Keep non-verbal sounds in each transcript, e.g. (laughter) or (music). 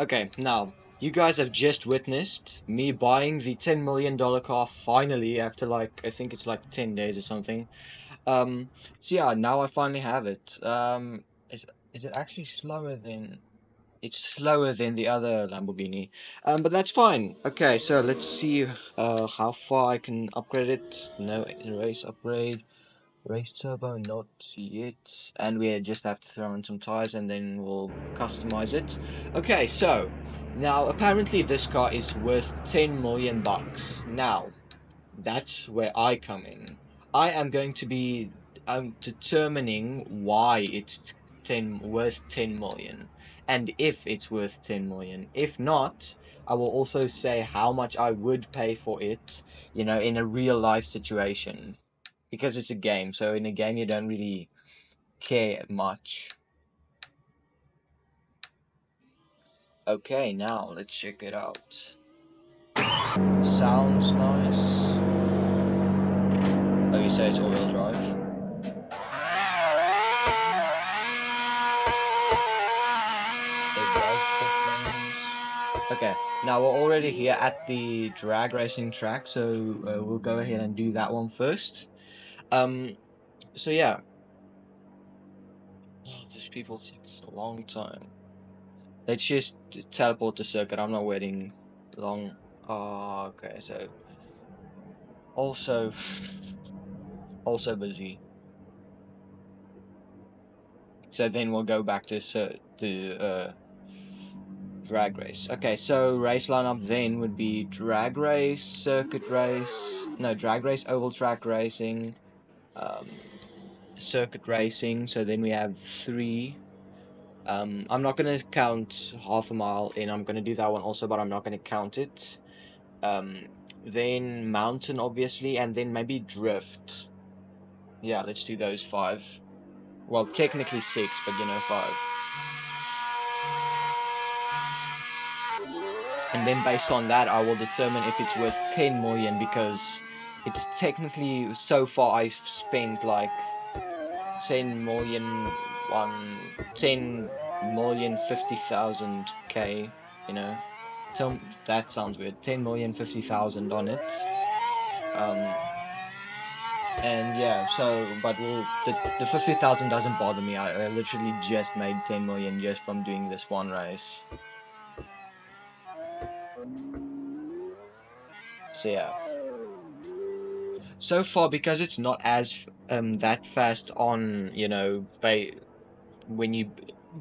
Okay, now you guys have just witnessed me buying the ten million dollar car finally after like I think it's like ten days or something. Um, so yeah, now I finally have it. Um, is is it actually slower than? It's slower than the other Lamborghini, um, but that's fine. Okay, so let's see uh, how far I can upgrade it. No race upgrade. Race turbo, not yet. And we just have to throw in some tires and then we'll customize it. Okay, so now apparently this car is worth 10 million bucks. Now, that's where I come in. I am going to be um, determining why it's 10 worth 10 million and if it's worth 10 million. If not, I will also say how much I would pay for it, you know, in a real life situation because it's a game. So in a game, you don't really care much. Okay, now let's check it out. Sounds nice. Oh, you say it's all-wheel drive? Okay, now we're already here at the drag racing track, so uh, we'll go ahead and do that one first. Um, so yeah. Oh, these people take a long time. Let's just teleport the circuit. I'm not waiting long. Oh, okay. So also, also busy. So then we'll go back to to uh, drag race. Okay, so race lineup then would be drag race, circuit race, no drag race, oval track racing, um, circuit racing. So then we have three. Um, I'm not going to count half a mile in. I'm going to do that one also, but I'm not going to count it. Um, then mountain, obviously, and then maybe drift. Yeah, let's do those five. Well, technically six, but you know, five. And then based on that, I will determine if it's worth 10 million because it's technically so far I've spent like 10 million one 10 million 50,000 k you know? Tell that sounds weird. 10 million 50,000 on it. Um and yeah so but we'll the, the 50,000 doesn't bother me. I, I literally just made 10 million just from doing this one race. So yeah so far because it's not as um that fast on you know by when you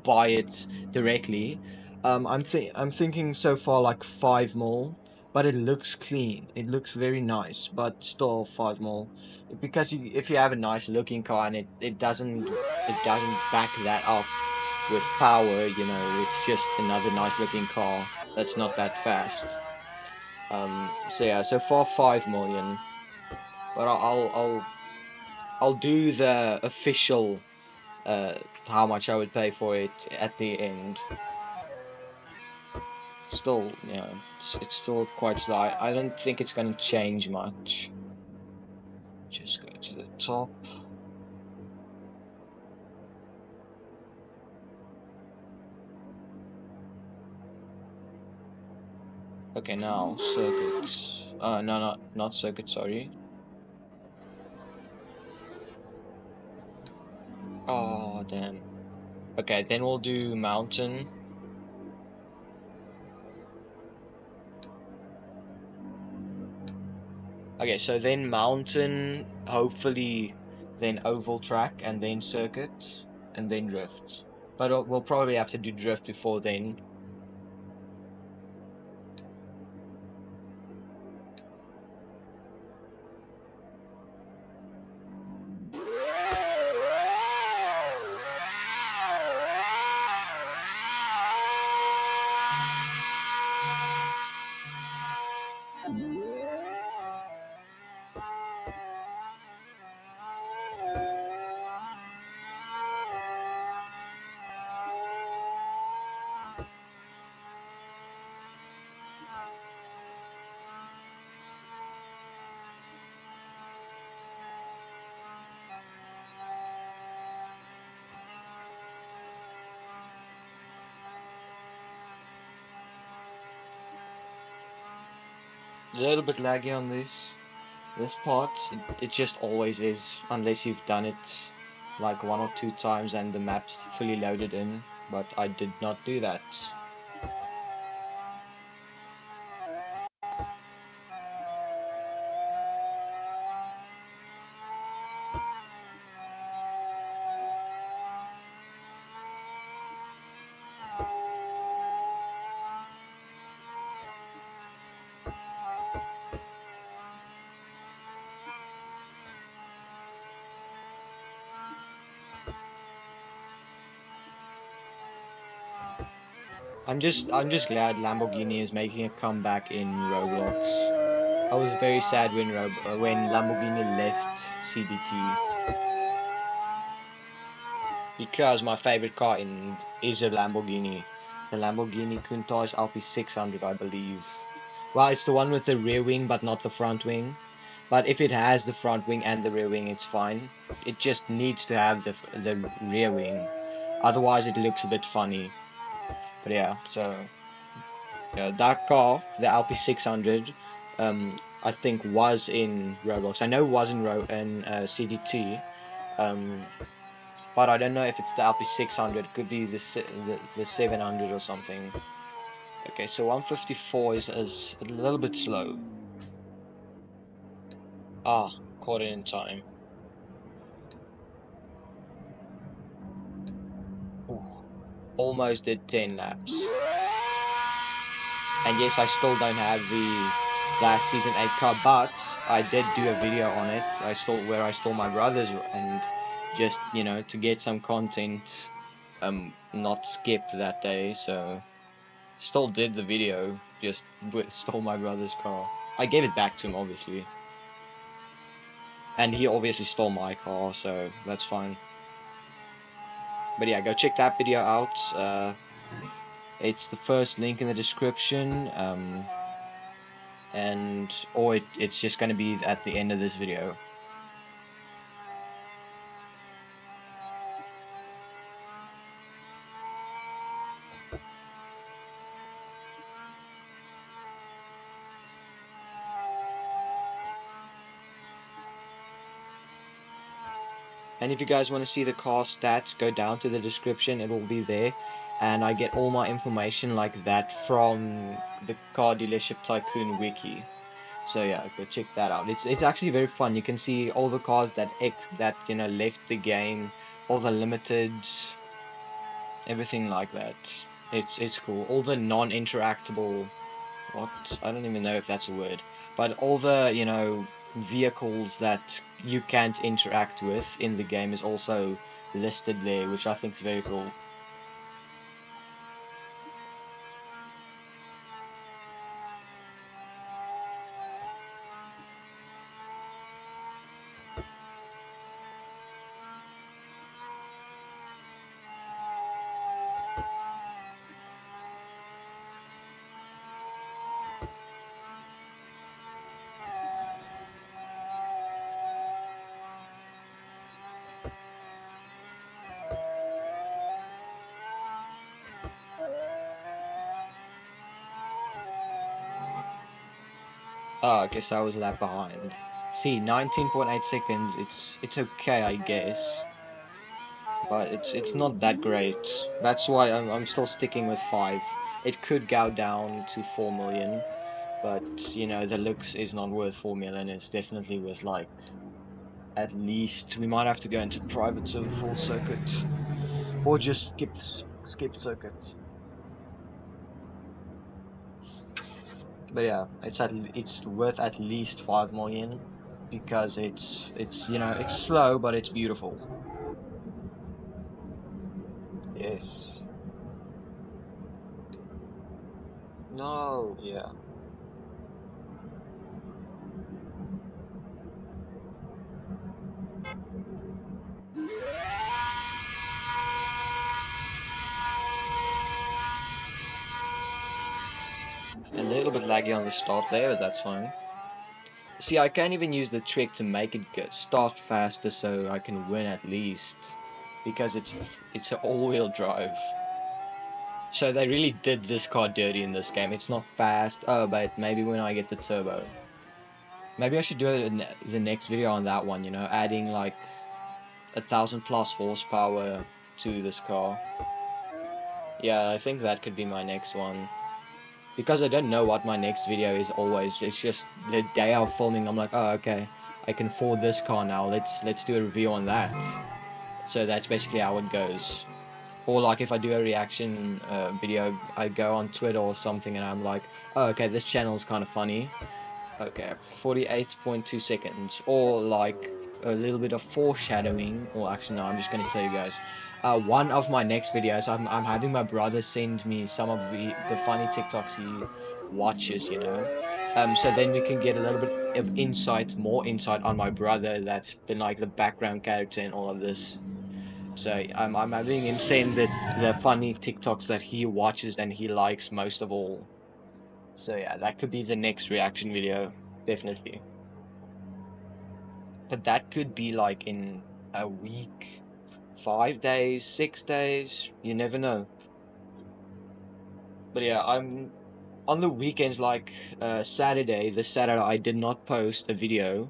buy it directly um i'm think i'm thinking so far like five more but it looks clean. It looks very nice but still five more because you, if you have a nice looking car and it, it doesn't it doesn't back that up with power you know it's just another nice looking car that's not that fast. Um so yeah so far five million but I'll I'll I'll do the official uh, how much I would pay for it at the end. Still, you know, it's, it's still quite slow. I don't think it's going to change much. Just go to the top. Okay, now circuits. Uh, no, not not circuit. Sorry. Oh, damn. Okay, then we'll do mountain. Okay, so then mountain, hopefully then oval track, and then circuit, and then drift. But uh, we'll probably have to do drift before then. A little bit laggy on this. This part, it, it just always is, unless you've done it like one or two times and the map's fully loaded in, but I did not do that. I'm just I'm just glad Lamborghini is making a comeback in Roblox. I was very sad when Rob uh, when Lamborghini left CDT because my favorite car in is a Lamborghini, the Lamborghini Countach LP600, I believe. Well, it's the one with the rear wing but not the front wing. But if it has the front wing and the rear wing, it's fine. It just needs to have the the rear wing, otherwise it looks a bit funny. But yeah, so yeah, that car, the LP600, um, I think was in Roblox. I know it was in, Ro in uh, CDT, um, but I don't know if it's the LP600. It could be the, the, the 700 or something. Okay, so 154 is, is a little bit slow. Ah, caught it in time. Almost did 10 laps. And yes, I still don't have the last season 8 car, but I did do a video on it. I stole where I stole my brother's and just, you know, to get some content um not skipped that day, so still did the video, just stole my brother's car. I gave it back to him obviously. And he obviously stole my car, so that's fine but yeah, go check that video out. Uh, it's the first link in the description, um, and or it, it's just going to be at the end of this video. And if you guys want to see the car stats, go down to the description, it will be there. And I get all my information like that from the Car Dealership Tycoon wiki. So yeah, go check that out. It's it's actually very fun. You can see all the cars that ex that you know left the game, all the limited, everything like that. It's it's cool. All the non-interactable, what I don't even know if that's a word, but all the you know vehicles that you can't interact with in the game is also listed there, which I think is very cool. Oh, I guess I was left behind. See, 19.8 seconds, it's it's okay, I guess. But it's it's not that great. That's why I'm, I'm still sticking with 5. It could go down to 4 million. But, you know, the looks is not worth 4 million. It's definitely worth, like, at least... We might have to go into private server full circuit. Or just skip, skip circuit. But yeah, it's at it's worth at least five million because it's it's you know it's slow but it's beautiful. Yes. No. Yeah. Laggy on the start there, but that's fine. See, I can't even use the trick to make it start faster so I can win at least. Because it's it's an all-wheel drive. So they really did this car dirty in this game. It's not fast. Oh, but maybe when I get the turbo. Maybe I should do it in the next video on that one, you know, adding like a thousand plus horsepower to this car. Yeah, I think that could be my next one. Because I don't know what my next video is always. It's just the day of filming, I'm like, oh, okay. I can afford this car now. Let's let's do a review on that. So that's basically how it goes. Or like if I do a reaction uh, video, I go on Twitter or something and I'm like, oh, okay, this channel is kind of funny. Okay, 48.2 seconds. Or like a little bit of foreshadowing. Or actually, no, I'm just going to tell you guys. Uh, one of my next videos, I'm, I'm having my brother send me some of the, the funny TikToks he watches, you know. Um, so then we can get a little bit of insight, more insight on my brother that's been like the background character in all of this. So I'm, I'm having him send the, the funny TikToks that he watches and he likes most of all. So yeah, that could be the next reaction video, definitely. But that could be like in a week, five days, six days, you never know. But yeah, I'm on the weekends, like uh, Saturday, this Saturday, I did not post a video.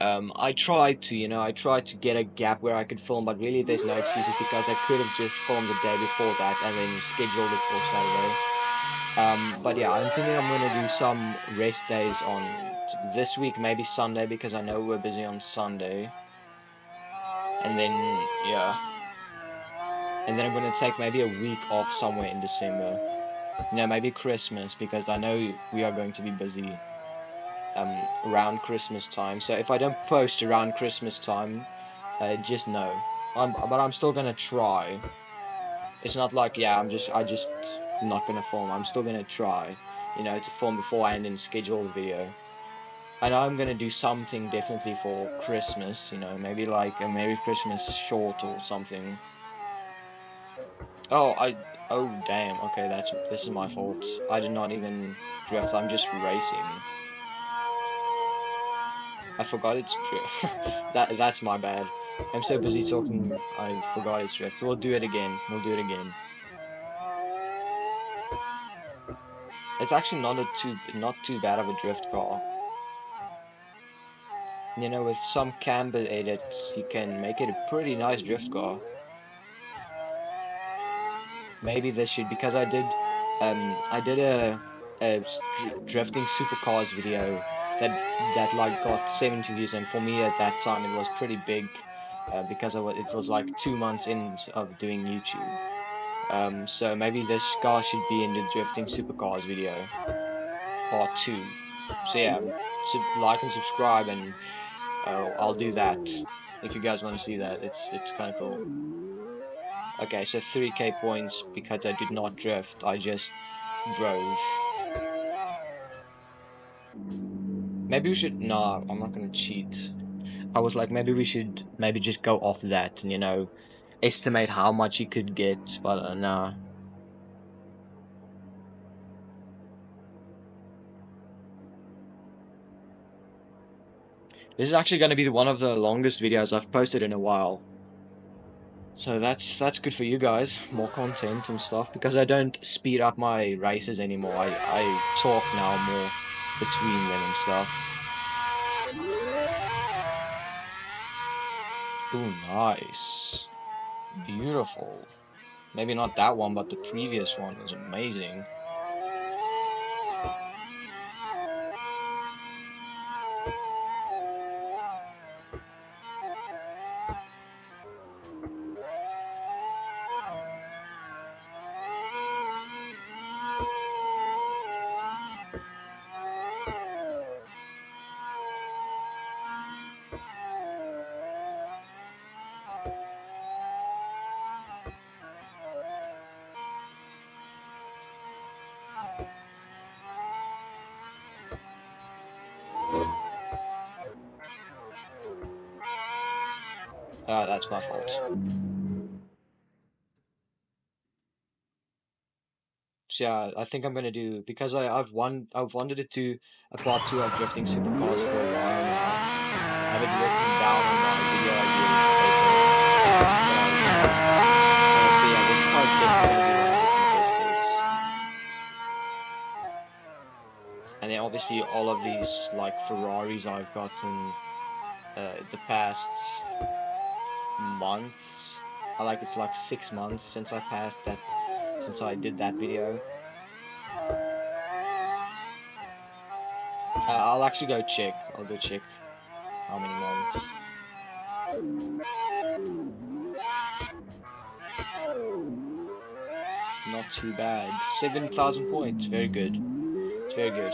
Um, I tried to, you know, I tried to get a gap where I could film, but really there's no excuses because I could have just filmed the day before that and then scheduled it for Saturday. Um, but yeah, I'm thinking I'm to do some rest days on this week, maybe Sunday, because I know we're busy on Sunday. And then, yeah. And then I'm going to take maybe a week off somewhere in December. You know, maybe Christmas, because I know we are going to be busy um, around Christmas time. So if I don't post around Christmas time, uh, just know. I'm, but I'm still going to try. It's not like, yeah, I'm just, I just not going to film. I'm still going to try, you know, to film beforehand and schedule the video. I know I'm to do something definitely for Christmas, you know, maybe like a Merry Christmas short or something. Oh, I Oh, damn. Okay, that's this is my fault. I did not even drift. I'm just racing. I forgot it's drift. (laughs) that that's my bad. I'm so busy talking. I forgot it's drift. We'll do it again. We'll do it again. It's actually not a too not too bad of a drift car. You know, with some camber edits, you can make it a pretty nice drift car. Maybe this should because I did um I did a, a drifting supercars video that that like got 70 views and for me at that time it was pretty big uh, because of, it was like two months in of doing YouTube. Um, so maybe this car should be in the drifting supercars video part two. So yeah like and subscribe and uh, I'll do that if you guys want to see that it's it's kind of cool Okay, so 3k points because I did not drift, I just drove. Maybe we should... No, I'm not gonna cheat. I was like, maybe we should maybe just go off that and, you know, estimate how much you could get, but uh, nah. This is actually going to be one of the longest videos I've posted in a while. So that's that's good for you guys, more content and stuff, because I don't speed up my races anymore. I, I talk now more between them and stuff. Ooh, nice. Beautiful. Maybe not that one, but the previous one was amazing. Ah, oh, that's my fault. So yeah, I think I'm gonna do because I, have won I've wanted to a part two of drifting supercars for a while. I haven't looking down my video ideas. So yeah, this car's And then obviously all of these like Ferraris I've gotten uh, the past months. I like it's like six months since I passed that, since I did that video. Uh, I'll actually go check. I'll go check how many months. Not too bad. 7,000 points. Very good. It's very good.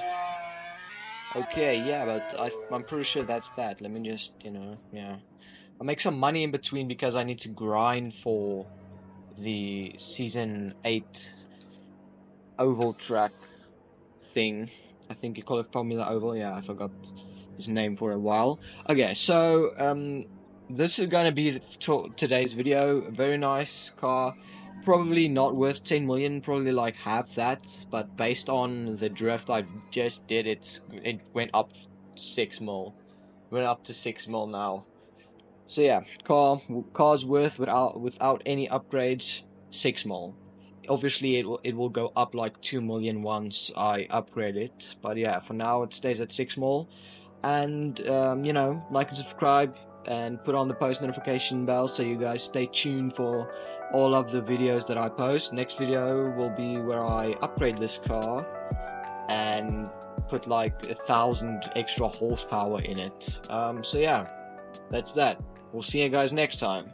Okay, yeah, but I, I'm pretty sure that's that. Let me just, you know, yeah. I'll make some money in between because I need to grind for the season 8 oval track thing. I think you call it Formula Oval. Yeah, I forgot his name for a while. Okay, so um, this is going to be today's video. Very nice car. Probably not worth 10 million, probably like half that. But based on the drift I just did, it's it went up 6 mil. Went up to 6 mil now. So yeah, car car's worth without without any upgrades 6 mil. Obviously it will it will go up like 2 million once I upgrade it. But yeah, for now it stays at 6 mil. And um, you know, like and subscribe and put on the post notification bell so you guys stay tuned for all of the videos that I post. Next video will be where I upgrade this car and put like a thousand extra horsepower in it. Um, so yeah, that's that. We'll see you guys next time.